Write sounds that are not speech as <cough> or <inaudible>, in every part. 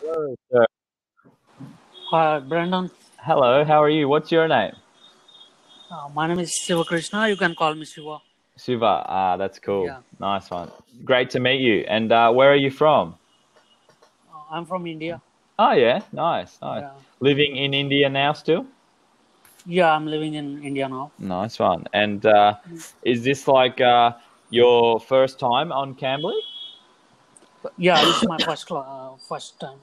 Hello, sir. Hi, Brandon. Hello, how are you? What's your name? Uh, my name is Shiva Krishna. You can call me Shiva. Shiva. Ah, that's cool. Yeah. Nice one. Great to meet you. And uh, where are you from? Uh, I'm from India. Oh, yeah. Nice, nice. Yeah. Living in India now still? Yeah, I'm living in India now. Nice one. And uh, is this like uh, your first time on Cambly? Yeah, this is my first uh, first time.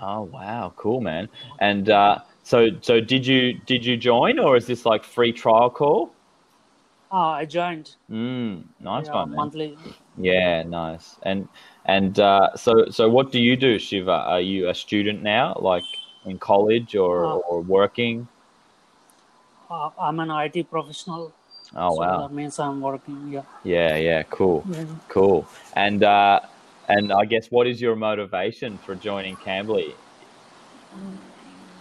Oh, wow. Cool, man. And uh, so, so did you did you join, or is this like free trial call? Oh, I joined Mm, nice yeah, one, man. monthly. Yeah, nice. And and uh, so so what do you do, Shiva? Are you a student now, like in college or Uh, or working? uh, I'm an IT professional, Oh so wow. that means I'm working. Yeah. Yeah, yeah, cool, Yeah. cool. And uh, and I guess what is your motivation for joining Cambly?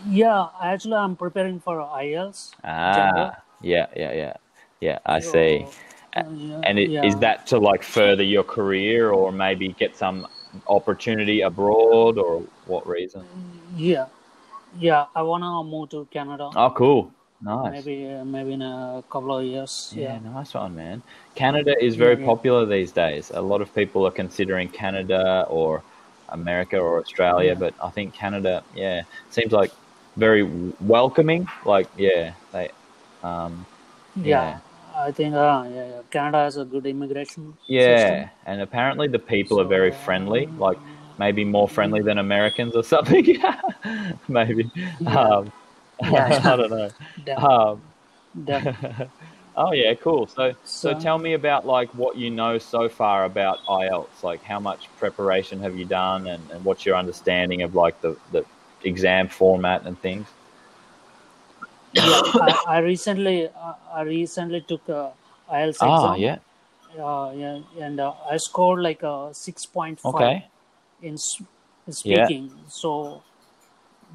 Yeah, actually, I'm preparing for IELTS general. Ah, yeah, yeah, yeah, yeah. I see. So, A- uh, yeah, And it, is yeah, that to like further your career, or maybe get some opportunity abroad, or what reason? yeah, yeah. I wanna move to Canada. Oh, cool, nice. Maybe, uh, maybe in a couple of years. Yeah, Yeah. nice one, man. Canada is very yeah. popular these days. A lot of people are considering Canada or America or Australia, but I think Canada, yeah, seems like very welcoming. Like, yeah, they, um, Yeah, I think uh, yeah, yeah. Canada has a good immigration yeah, system. and apparently the people are So very friendly, like maybe more friendly than Americans or <laughs> something. <laughs> maybe. yeah, Um, <laughs> I don't know. Um, <laughs> oh yeah, cool. So so So tell me about like what you know so far about IELTS. Like how much preparation have you done, and, and what's your understanding of like the the exam format and things? yeah, I, I recently uh, I recently took a IELTS Ah, exam. yeah. Uh, yeah, and uh, I scored like a six point five Okay. in, in Yeah. speaking. So,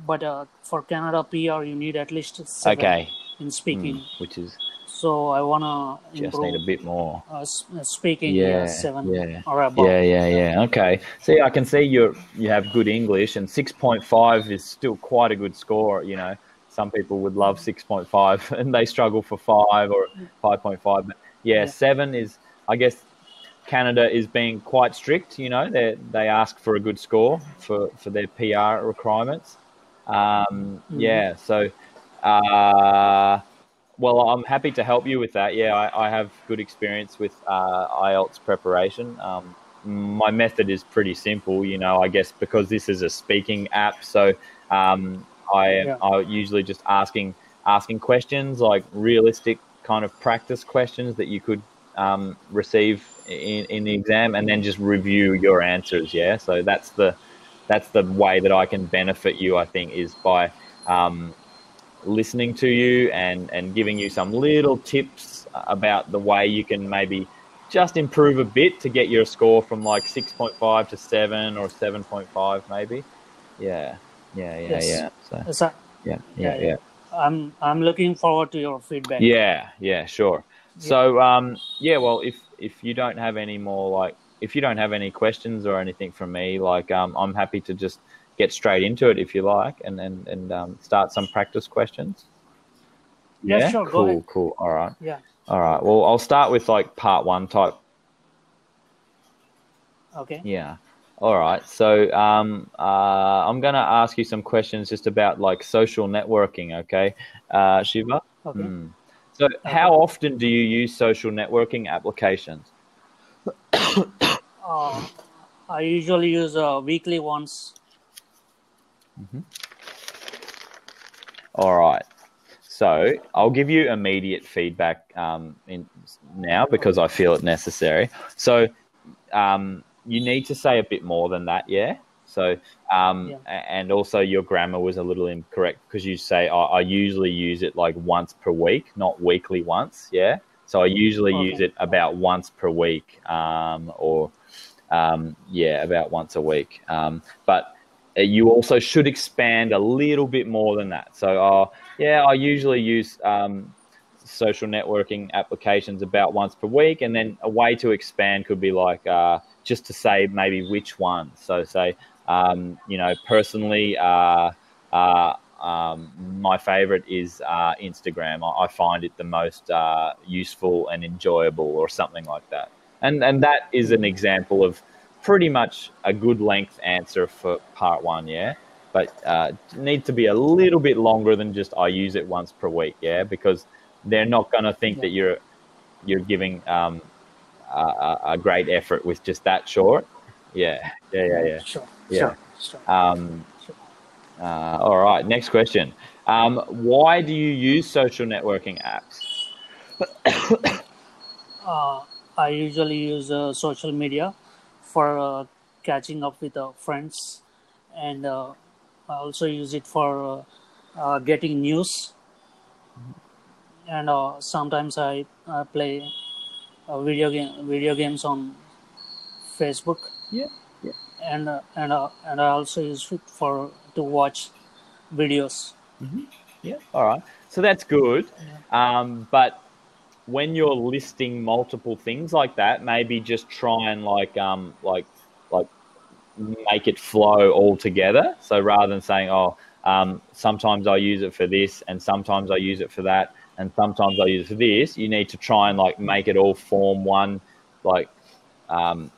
but uh, for Canada PR, you need at least seven Okay. in Mm, speaking. which is So I wanna just need a bit more. uh, uh, speaking. Yeah, Yeah, seven yeah, or above. yeah, yeah, Yeah. yeah. Okay. See, I can see you you have good English, and six point five is still quite a good score. You know, some people would love six point five, <laughs> and they struggle for five or five point five. But yeah, Yeah. seven is, I guess, Canada is being quite strict. You know, they they ask for a good score for for their PR requirements. Um, Mhm. yeah. So, uh, well, I'm happy to help you with that. Yeah, I, I have good experience with uh, IELTS preparation. Um, my method is pretty simple. You know, I guess because this is a speaking app, so um, I Yeah. Usually just asking asking questions like realistic kind of practice questions that you could um, receive in, in the exam, and then just review your answers. Yeah, so that's the that's the way that I can benefit you. I think is by um, listening to you and and giving you some little tips about the way you can maybe just improve a bit to get your score from like 6.5 to 7 or 7.5 maybe yeah yeah yeah Yes. yeah so I- yeah yeah, yeah yeah I'm I'm looking forward to your feedback. yeah yeah sure Yeah. so um yeah well if if you don't have any more like if you don't have any questions or anything from me like um i'm happy to just get straight into it if you like and and, and um, start some practice questions Yeah, yeah sure. Cool cool all right Yeah. all right well i'll start with like part one type Okay. Yeah. All right. So um, uh, I'm going to ask you some questions just about like social networking. Okay, uh, Shiva. Okay. Hmm. So how often do you use social networking applications? <coughs> Uh, I usually use uh, weekly once. All right. So I'll give you immediate feedback um, in now because I feel it necessary. So um, you need to say a bit more than that, yeah. So um, Yeah. and also your grammar was a little incorrect because you say I, I usually use it like once per week, not weekly once, yeah. So I usually use it about once per week, um, or um, yeah, about once a week. Um, but uh, you also should expand a little bit more than that. So, uh, yeah, I usually use um, social networking applications about once per week, and then a way to expand could be like uh, just to say maybe which one. So, say Um, you know, personally, uh, uh, um, my favorite is uh, Instagram. I, I, find it the most uh, useful and enjoyable, or something like that. And and that is an example of pretty much a good length answer for part one. Yeah, but uh, need to be a little bit longer than just I use it once per week. Yeah, because they're not going to think yeah. that you're you're giving um, a, a, great effort with just that short. Yeah, yeah, yeah, yeah. Sure. Yeah. Sure. Um, uh, all right, next question. Um, why do you use social networking apps? <coughs> uh, I usually use uh, social media for uh, catching up with uh, friends, and uh, I also use it for getting news. And sometimes I, I play video game video games on Facebook. Yeah, yeah. And and and I also use it for to watch videos. Mm-hmm. Yeah, all right. So that's good. Yeah. Um, but when you're listing multiple things like that, maybe just try and like um like like make it flow all together. So rather than saying, oh, um, sometimes I use it for this, and sometimes I use it for that, and sometimes I use it for this, you need to try and like make it all form one like um,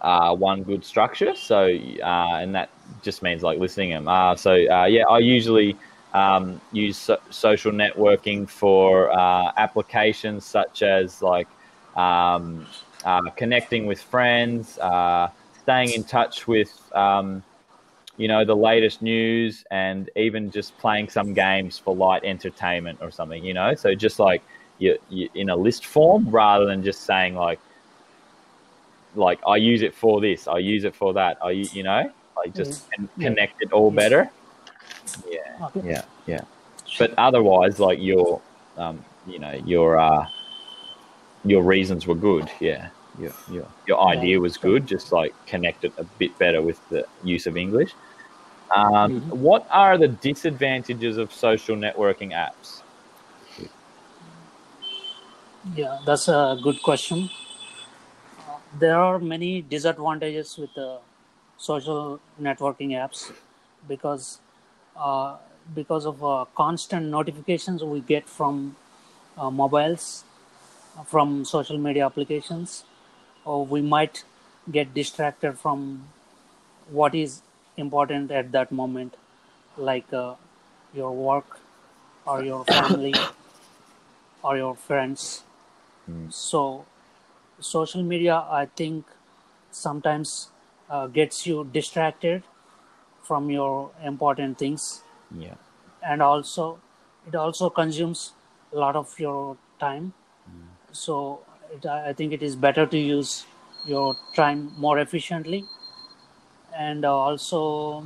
uh, one good structure. So, uh, and that just means like listening them. Uh, so, uh, yeah, I usually um, use so- social networking for uh, applications such as like um, uh, connecting with friends, staying in touch with, um, you know, the latest news, and even just playing some games for light entertainment or something, you know. So, just like you, you in a list form rather than just saying like, like I use it for this, I use it for that. I you know, like just mm. connect it all better. Yeah, yeah, yeah. But otherwise, like your, um, you know, your uh, your reasons were good. Yeah, your your your idea was good. Just like connect it a bit better with the use of English. Um, mm-hmm. What are the disadvantages of social networking apps? Yeah, that's a good question there are many disadvantages with the social networking apps because uh, because of uh, constant notifications we get from uh, mobiles from social media applications or we might get distracted from what is important at that moment like uh, your work or your <coughs> family or your friends mm. so social media i think sometimes uh, gets you distracted from your important things yeah and also it also consumes a lot of your time mm. so it, i think it is better to use your time more efficiently and uh, also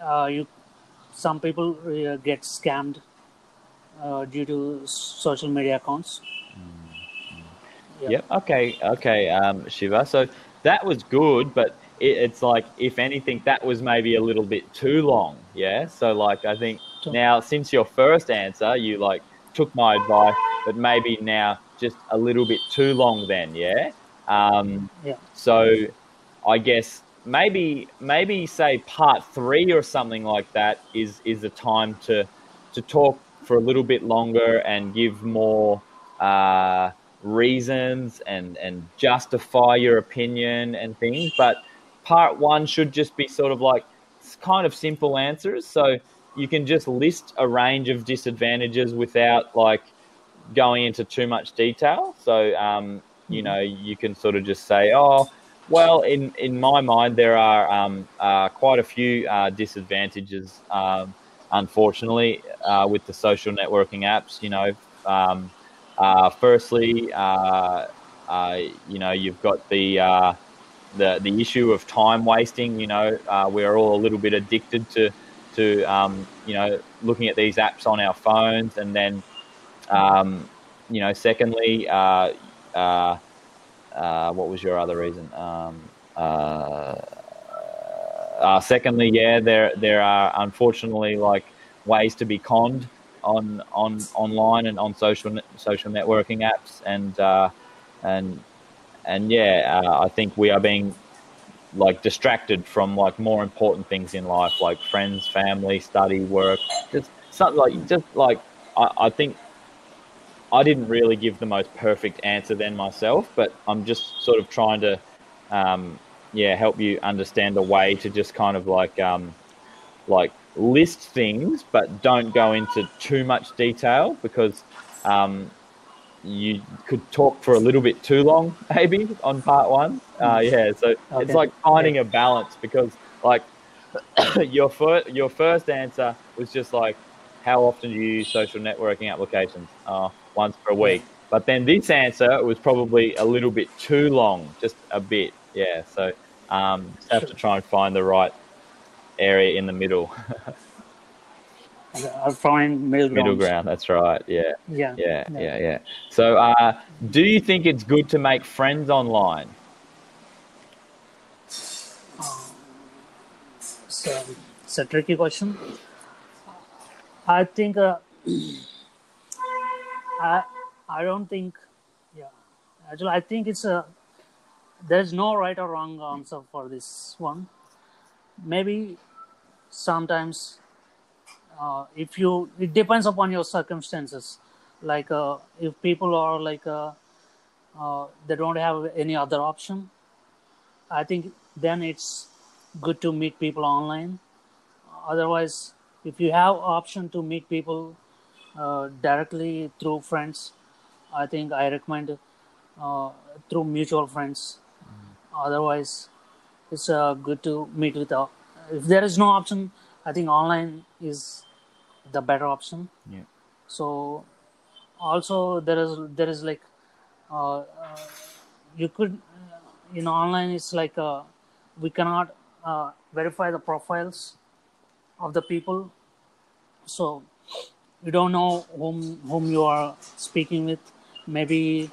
uh, you some people uh, get scammed uh, due to social media accounts Yep. yep. Okay. Okay. Um, Shiva. So that was good, but it, it's like if anything, that was maybe a little bit too long. Yeah. So like I think now since your first answer, you like took my advice, but maybe now just a little bit too long. Then yeah. Um, yeah. So I guess maybe maybe say part three or something like that is is the time to to talk for a little bit longer and give more. Uh, reasons and and justify your opinion and things but part one should just be sort of like kind of simple answers so you can just list a range of disadvantages without like going into too much detail so um, you mm-hmm. know you can sort of just say oh well in in my mind there are um, uh, quite a few uh, disadvantages um, unfortunately uh, with the social networking apps you know um, uh, firstly, uh, uh, you know, you've got the uh, the the issue of time wasting. You know, uh, we're all a little bit addicted to to um, you know looking at these apps on our phones, and then um, you know, secondly, uh, what was your other reason? Um, secondly, yeah, there there are unfortunately like ways to be conned on on online and on social social networking apps and uh, and and yeah, uh, I think we are being like distracted from like more important things in life, like friends, family, study, work, just something like just like I, I think I didn't really give the most perfect answer then myself, but I'm just sort of trying to, um, yeah, help you understand a way to just kind of like, um, like list things, but don't go into too much detail because um, you could talk for a little bit too long, <laughs> maybe on part one. Uh, yeah, so okay. it's like finding a balance because like <coughs> your first your first answer was just like, how often do you use social networking applications? Uh, once per week. But then this answer was probably a little bit too long, just a bit. Yeah, so um, just have to try and find the right area in the middle. I'll find middle ground. Middle ground, that's right. Yeah. Yeah. Yeah. Yeah. Yeah. yeah. So, uh, do you think it's good to make friends online? So, it's a tricky question. I think uh, I I don't think yeah. Actually, I think it's a there's no right or wrong answer for this one. Maybe sometimes uh, if you it depends upon your circumstances. Like uh, if people are like uh, uh, they don't have any other option, I think then it's good to meet people online. Otherwise, if you have option to meet people uh, directly through friends. I think I recommend uh, through mutual friends. Mm. Otherwise, it's uh, good to meet with. Uh, if there is no option, I think online is the better option. Yeah. So, also there is there is like uh, uh, you could you know online is like we cannot verify the profiles of the people so you don't know whom whom you are speaking with maybe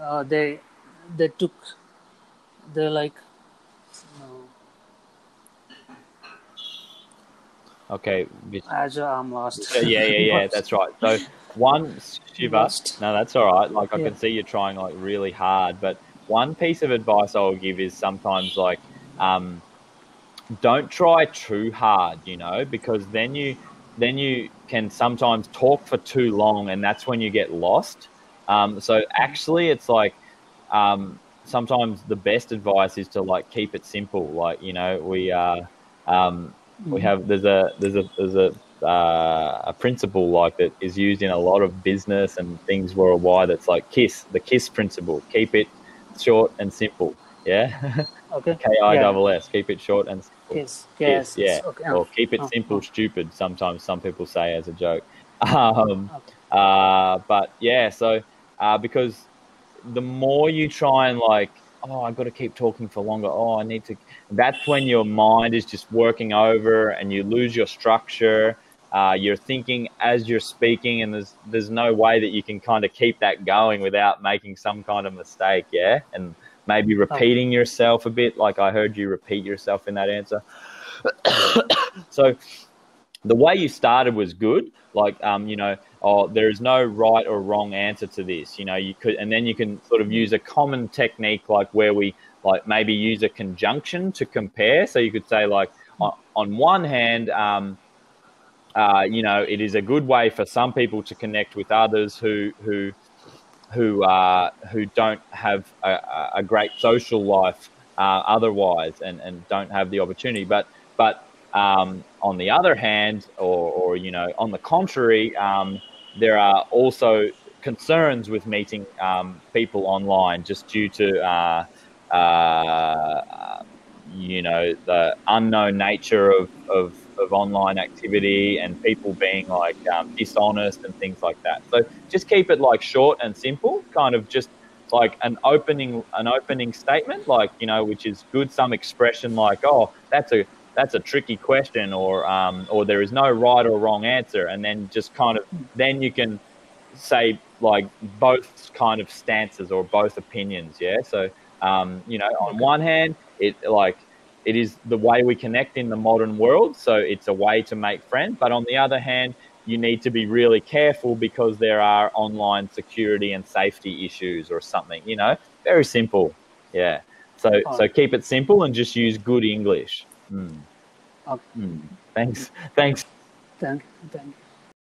uh, they they took they like okay As i'm lost yeah yeah yeah, yeah that's right so one shiva no that's all right like i yeah. can see you're trying like really hard but one piece of advice i'll give is sometimes like um, don't try too hard you know because then you then you can sometimes talk for too long, and that's when you get lost. Um, so actually, it's like um, sometimes the best advice is to like keep it simple. Like you know, we uh, um, we have there's a there's a there's a uh, a principle like that is used in a lot of business and things worldwide. That's like KISS, the KISS principle. Keep it short and simple. Yeah. <laughs> Okay. K I double S. Keep it short and simple. Yes. Yes. Yeah. Okay. Or keep it oh. simple, oh. stupid. Sometimes some people say as a joke. <laughs> Um, okay. uh, but yeah, so uh, because the more you try and like, oh, I've got to keep talking for longer. Oh, I need to. That's when your mind is just working over, and you lose your structure. Uh, you're thinking as you're speaking, and there's there's no way that you can kind of keep that going without making some kind of mistake. Yeah, and maybe repeating yourself a bit, like I heard you repeat yourself in that answer. <coughs> so the way you started was good. Like, um, you know, oh, there is no right or wrong answer to this. You know, you could, and then you can sort of use a common technique, like where we, like, maybe use a conjunction to compare. So you could say, like, on, on one hand, um, uh, you know, it is a good way for some people to connect with others who who who uh, who don't have a, a great social life uh, otherwise and, and don't have the opportunity. But but um, on the other hand, or, or you know, on the contrary, um, there are also concerns with meeting um, people online just due to uh, uh you know the unknown nature of, of of online activity and people being like um, dishonest and things like that. So just keep it like short and simple, kind of just like an opening an opening statement, like you know, which is good. Some expression like, "Oh, that's a that's a tricky question," or um, or there is no right or wrong answer, and then just kind of then you can say like both kind of stances or both opinions. Yeah. So um, you know, on one hand, it like it is the way we connect in the modern world. So it's a way to make friends. But on the other hand, you need to be really careful because there are online security and safety issues or something, you know, very simple. Yeah. So so keep it simple and just use good English. Mm. Okay. Mm. Thanks. Thanks. Thank, thank you.